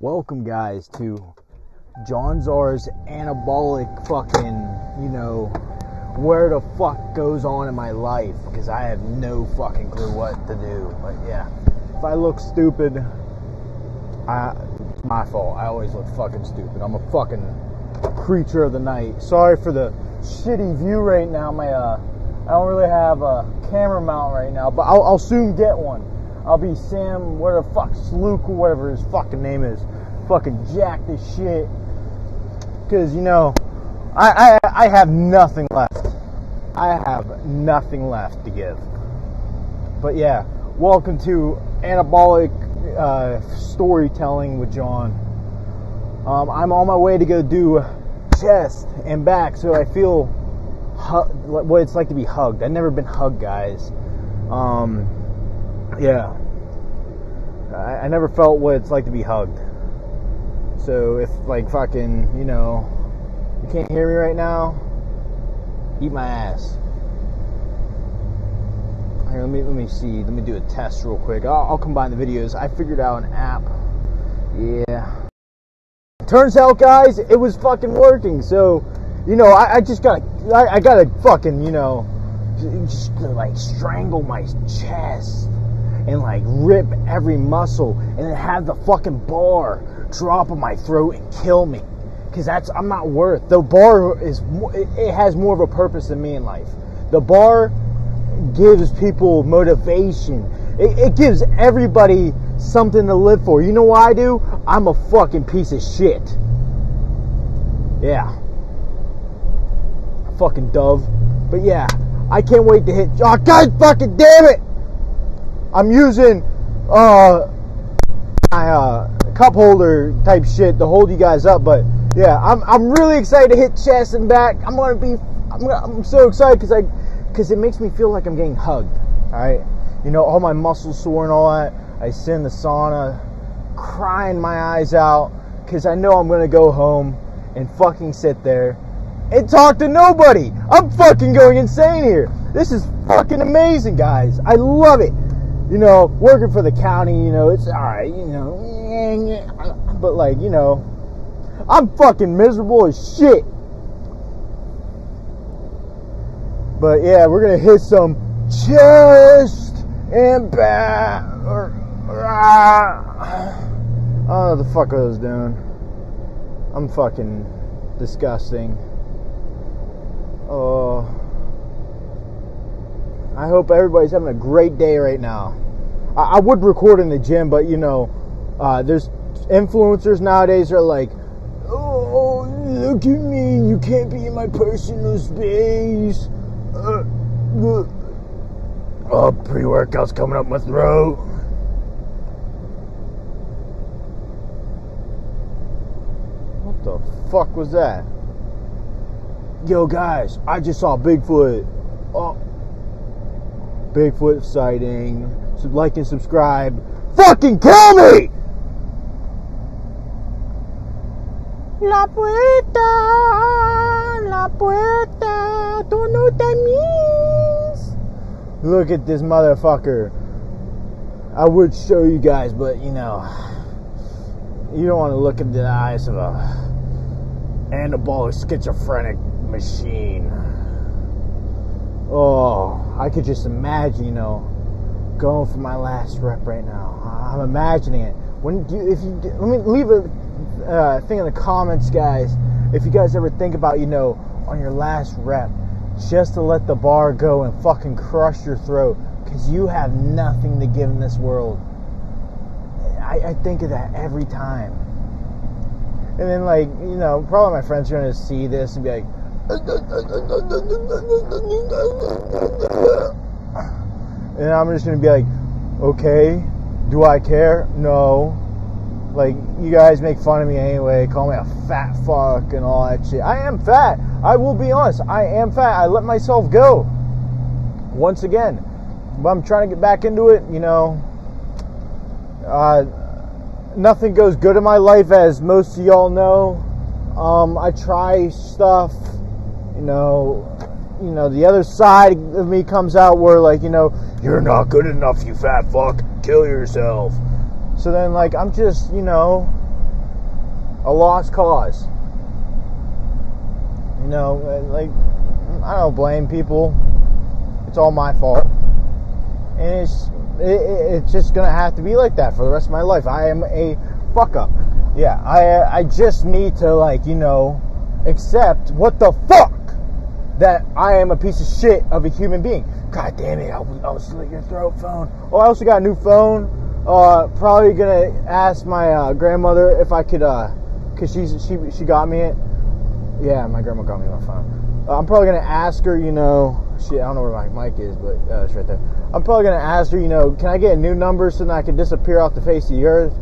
Welcome, guys, to John Zarra's anabolic fucking, you know, where the fuck goes on in my life because I have no fucking clue what to do. But yeah, if I look stupid, I, it's my fault. I always look fucking stupid. I'm a fucking creature of the night. Sorry for the shitty view right now. My, uh, I don't really have a camera mount right now, but I'll, I'll soon get one. I'll be Sam, where the fuck, Sluke, or whatever his fucking name is. Fucking jack this shit. Because, you know, I, I, I have nothing left. I have nothing left to give. But yeah, welcome to Anabolic uh, Storytelling with John. Um, I'm on my way to go do chest and back, so I feel hu- what it's like to be hugged. I've never been hugged, guys. Um, yeah. I, I never felt what it's like to be hugged. So if like fucking, you know, you can't hear me right now, eat my ass. Here, let me let me see. Let me do a test real quick. I'll, I'll combine the videos. I figured out an app. Yeah. Turns out, guys, it was fucking working. So, you know, I, I just got I, I gotta fucking, you know, just like strangle my chest and like rip every muscle and then have the fucking bar drop on my throat and kill me because that's I'm not worth. The bar is it has more of a purpose than me in life. The bar gives people motivation. It, it gives everybody something to live for. You know what I do? I'm a fucking piece of shit. Yeah. Fucking dove. But yeah, I can't wait to hit. Oh, God fucking damn it! I'm using uh, my uh, cup holder type shit to hold you guys up, but yeah, I'm, I'm really excited to hit chest and back. I'm gonna be I'm, I'm so excited because I because it makes me feel like I'm getting hugged. All right, you know all my muscles sore and all that. I sit in the sauna, crying my eyes out because I know I'm gonna go home and fucking sit there and talk to nobody. I'm fucking going insane here. This is fucking amazing, guys. I love it. You know, working for the county, you know, it's alright, you know. But, like, you know, I'm fucking miserable as shit. But yeah, we're gonna hit some chest and back. Ah. I don't know the fuck I was doing. I'm fucking disgusting. Oh. I hope everybody's having a great day right now. I, I would record in the gym, but you know, uh, there's influencers nowadays are like, oh, look at me, you can't be in my personal space. Uh, uh, oh, pre workout's coming up my throat. What the fuck was that? Yo, guys, I just saw Bigfoot. Oh, Bigfoot sighting. So like and subscribe. Fucking kill me! La puerta, la puerta. Don't know what that means. Look at this motherfucker. I would show you guys, but you know, you don't want to look into the eyes of a anabolic schizophrenic machine. Oh, I could just imagine, you know, going for my last rep right now. I'm imagining it. When you, if you let me leave a uh, thing in the comments, guys. If you guys ever think about, you know, on your last rep, just to let the bar go and fucking crush your throat, because you have nothing to give in this world. I, I think of that every time. And then, like, you know, probably my friends are gonna see this and be like, and I'm just gonna be like, okay, do I care? No. Like, you guys make fun of me anyway, call me a fat fuck and all that shit. I am fat. I will be honest. I am fat. I let myself go. Once again. But I'm trying to get back into it, you know. Uh, nothing goes good in my life, as most of y'all know. Um, I try stuff, you know, you know, the other side of me comes out where, like, you know, you're not good enough, you fat fuck, kill yourself. So then, like, I'm just, you know, a lost cause. You know, like I don't blame people. It's all my fault, and it's it, it's just gonna have to be like that for the rest of my life. I am a fuck up. Yeah, I I just need to like you know accept what the fuck that I am a piece of shit of a human being. God damn it! I was, I was your throat phone. Oh, I also got a new phone. Uh, probably gonna ask my uh, grandmother if I could, uh, cause she's she she got me it. Yeah, my grandma got me my phone. Uh, I'm probably gonna ask her, you know, shit, I don't know where my mic is, but uh, it's right there. I'm probably gonna ask her, you know, can I get a new number so that I can disappear off the face of the earth?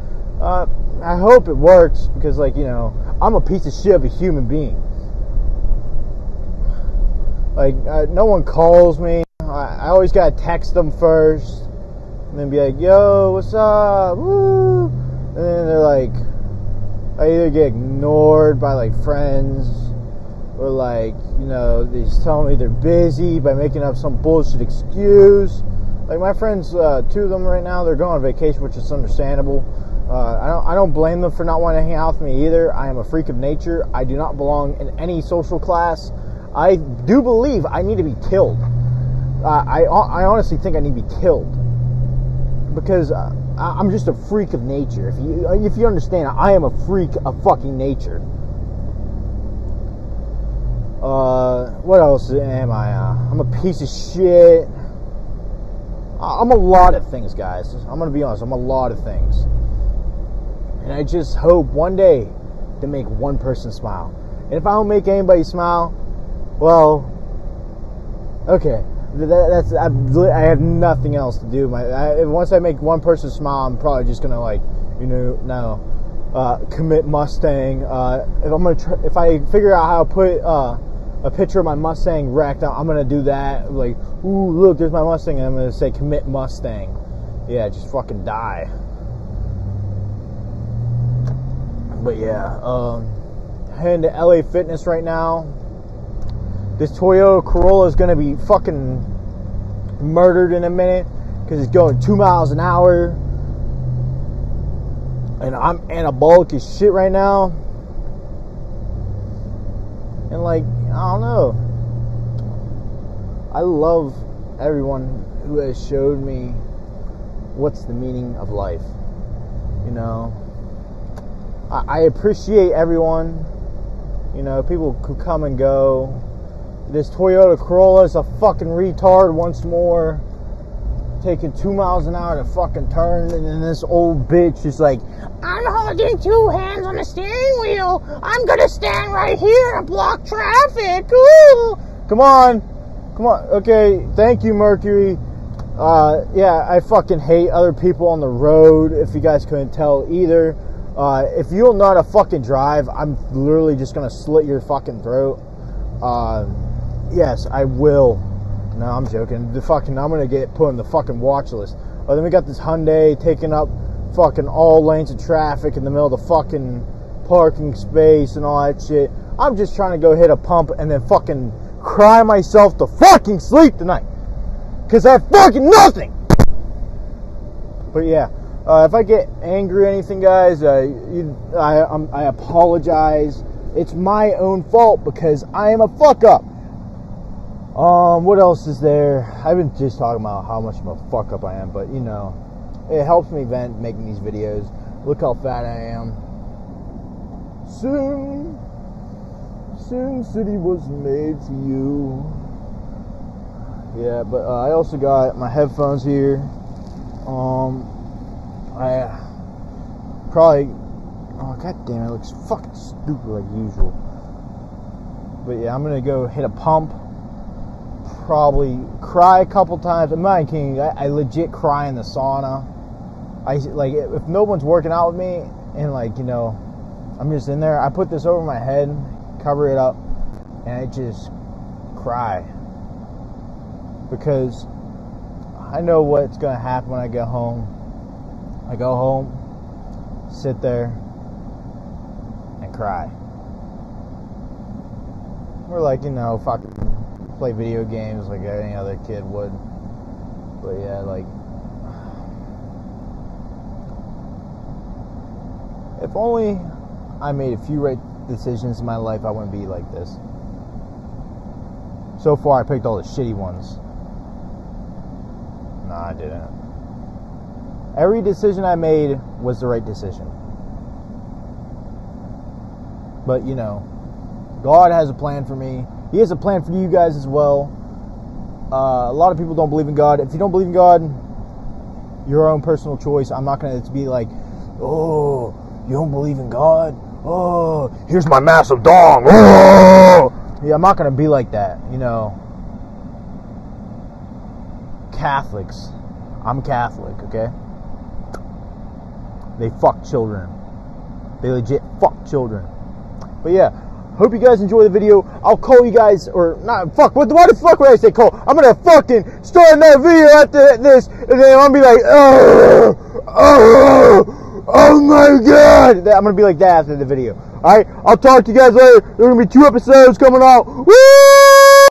Uh, I hope it works because, like, you know, I'm a piece of shit of a human being. Like, uh, no one calls me. I, I always gotta text them first, and then be like, "Yo, what's up?" Woo! And then they're like, I either get ignored by like friends or like you know they just tell me they're busy by making up some bullshit excuse. Like my friends, uh, two of them right now, they're going on vacation, which is understandable. Uh, I don't I don't blame them for not wanting to hang out with me either. I am a freak of nature. I do not belong in any social class. I do believe I need to be killed. Uh, I I honestly think I need to be killed because uh, I'm just a freak of nature. If you if you understand, I am a freak of fucking nature. Uh, what else am I? Uh, I'm a piece of shit. I'm a lot of things, guys. I'm gonna be honest. I'm a lot of things, and I just hope one day to make one person smile. And if I don't make anybody smile, well, okay. That, that's I, I, have nothing else to do. My I, once I make one person smile, I'm probably just gonna like, you know, no, uh, commit Mustang. Uh, if I'm gonna try, if I figure out how to put uh, a picture of my Mustang wrecked. I'm gonna do that. Like, ooh, look, there's my Mustang. I'm gonna say commit Mustang. Yeah, just fucking die. But yeah, um, heading to LA Fitness right now. This Toyota Corolla is gonna be fucking murdered in a minute because it's going two miles an hour, and I'm anabolic as shit right now. And like, I don't know. I love everyone who has showed me what's the meaning of life. You know, I, I appreciate everyone. You know, people who come and go. This Toyota Corolla is a fucking retard once more. Taking two miles an hour to fucking turn, and then this old bitch is like, I'm holding two hands on the steering wheel. I'm gonna stand right here and block traffic. Ooh. Come on. Come on. Okay, thank you, Mercury. Uh, yeah, I fucking hate other people on the road, if you guys couldn't tell either. Uh, if you don't know how to fucking drive, I'm literally just gonna slit your fucking throat. Uh, yes, I will. No, I'm joking. The fucking, I'm gonna get put on the fucking watch list. Oh, then we got this Hyundai taking up fucking all lanes of traffic in the middle of the fucking parking space and all that shit. I'm just trying to go hit a pump and then fucking cry myself to fucking sleep tonight. Cause I have fucking nothing. But yeah, uh, if I get angry or anything, guys, uh, you, I, I apologize. It's my own fault because I am a fuck up. Um, what else is there? I've been just talking about how much of a fuck up I am, but you know, it helps me vent making these videos. Look how fat I am. Soon, Sin City was made for you. Yeah, but uh, I also got my headphones here. Um, I probably. Oh god damn! It looks fucking stupid like usual. But yeah, I'm gonna go hit a pump. Probably cry a couple times. I'm not kidding. I, I legit cry in the sauna. I like if no one's working out with me and like you know I'm just in there. I put this over my head, cover it up, and I just cry because I know what's gonna happen when I get home. I go home, sit there, and cry. We're like you know, fucking play video games like any other kid would. But yeah, like If only I made a few right decisions in my life, I wouldn't be like this. So far, I picked all the shitty ones. Nah, I didn't. Every decision I made was the right decision. But, you know, God has a plan for me. He has a plan for you guys as well. Uh, a lot of people don't believe in God. If you don't believe in God, your own personal choice. I'm not going to be like, oh, you don't believe in God? Oh, here's my massive dong. Oh! Yeah, I'm not going to be like that, you know. Catholics. I'm Catholic, okay? They fuck children. They legit fuck children. But yeah, hope you guys enjoy the video. I'll call you guys, or not, fuck, what, why the fuck would I say call? I'm gonna fucking start another video after this, and then I'm gonna be like, oh, oh, oh my god! I'm gonna be like that after the video. Alright, I'll talk to you guys later. There's gonna be two episodes coming out. Woo!